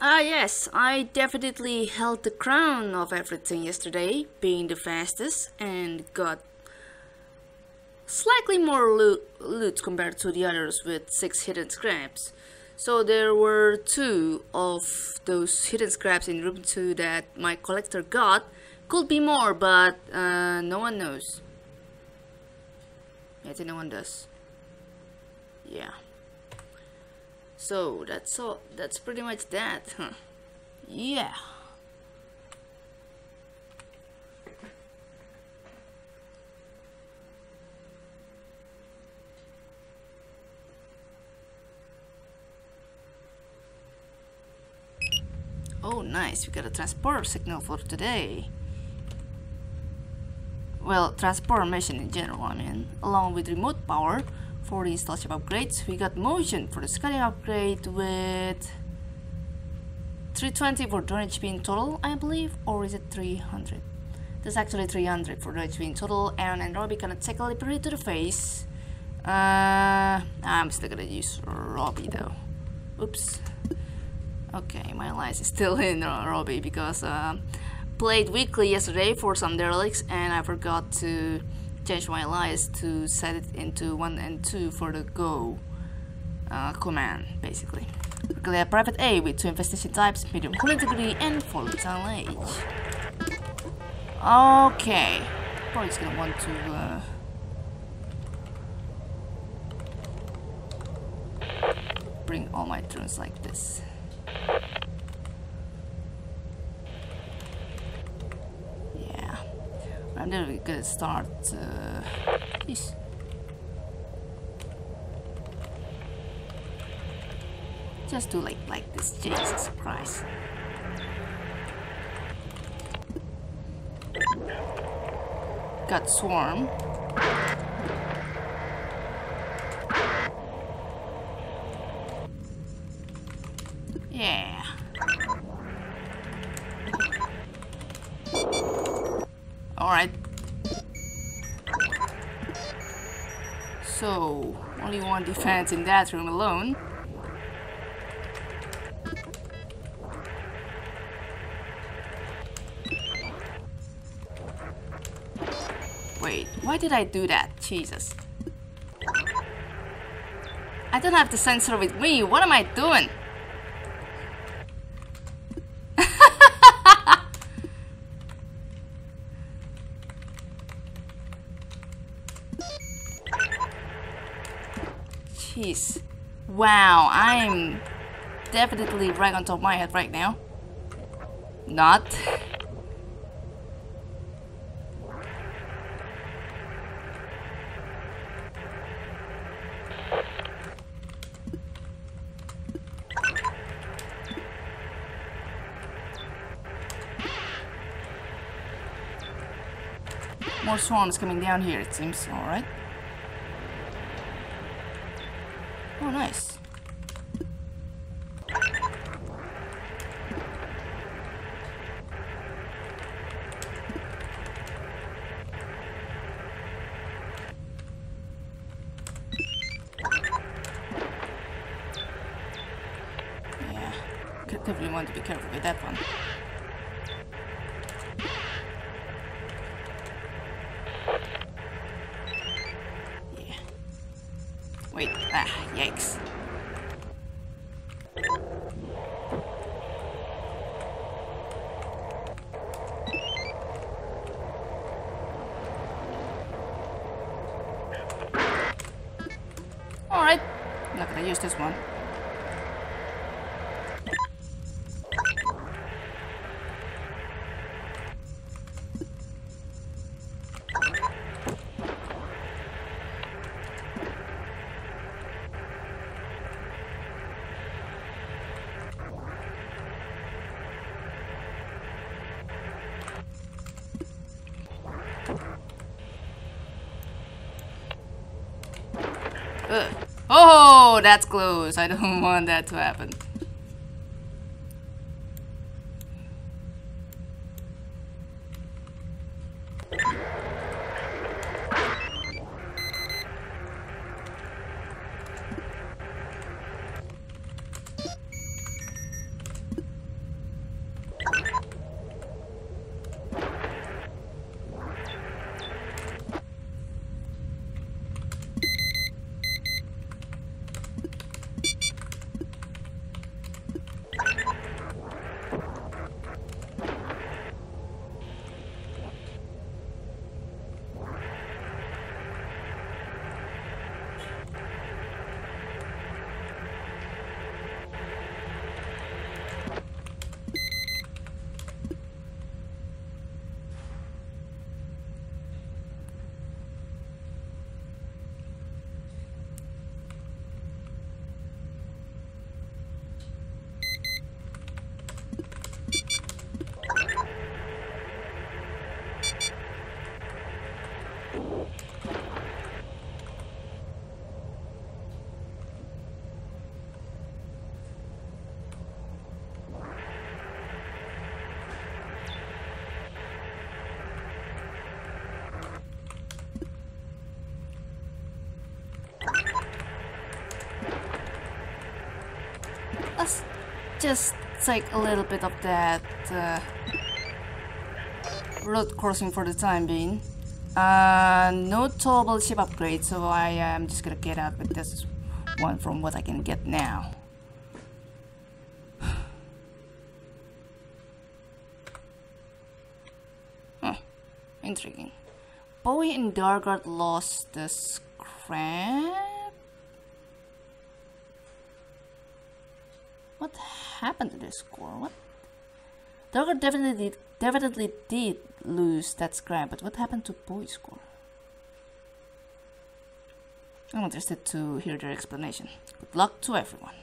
Ah yes, I definitely held the crown of everything yesterday, being the fastest, and got slightly more loot, compared to the others with 6 hidden scraps. So there were two of those hidden scraps in room 2 that my collector got. Could be more, but uh, no one knows. I think no one does. Yeah. So that's all. That's pretty much that. Huh. Yeah. Oh, nice. We got a transporter signal for today. Well, transporter mission in general, I mean, along with remote power for the installation upgrades. We got motion for the scanning upgrade with 320 for drone HP in total, I believe, or is it 300? That's actually 300 for drone HP in total, and Robbie gonna take a liberty to the face. Uh, I'm still gonna use Robbie though. Oops. Okay, my alliance is still in Robbie because uh, played weekly yesterday for some derelicts and I forgot to change my alliance to set it into 1 and 2 for the go uh, command basically. We're private A with two infestation types, medium integrity and full lethal age. Okay, probably just gonna want to uh, bring all my drones like this. Yeah, I'm never gonna start. Uh, Just do like like this, Jesus Christ. Got swarm. Yeah. Alright. So, only one defense in that room alone. Wait, why did I do that? Jesus. I don't have the sensor with me. What am I doing? Jeez. Wow, I'm definitely right on top of my head right now. Not. More swarms coming down here, it seems. Alright. Oh, nice. Yeah, definitely want to be careful with that one. Wait, ah, yikes. Alright, not gonna use this one. Ugh. Oh, that's close. I don't want that to happen. Just take a little bit of that uh, road crossing for the time being. Uh, no towable ship upgrade, so I am just gonna get out with this one from what I can get now. intriguing. Bowie and Dargaard lost the scrap? What score? What? Dargaard definitely definitely did lose that scrap, but what happened to Bowie's score? I'm interested to hear their explanation. Good luck to everyone.